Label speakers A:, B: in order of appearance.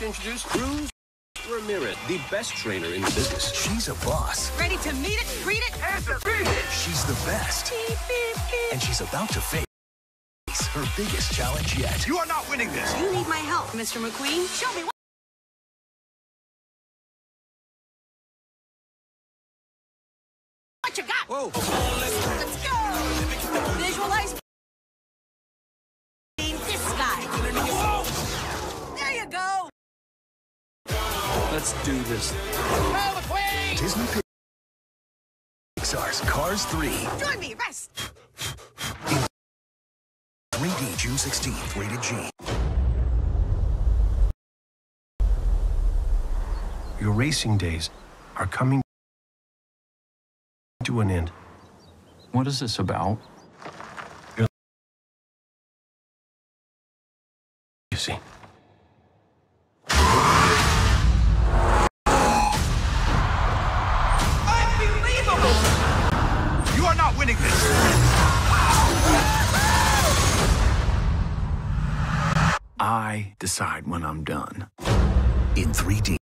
A: to introduce Cruz Ramirez, the best trainer in the business.
B: She's a boss.
C: Ready to meet it, greet it, and defeat it.
B: She's the best. And she's about to face her biggest challenge yet.
D: You are not winning this.
C: You need my help, Mr. McQueen. Show me what. What you got?
D: Whoa.
C: Let's go.
A: Let's do this.
B: Disney Pixar's Cars 3.
C: Join me, rest.
B: 3D June 16th, rated G.
E: Your racing days are coming to an end.
F: What is this about?
E: You see.
D: Are not winning this.
F: I decide when I'm done.
B: In 3D.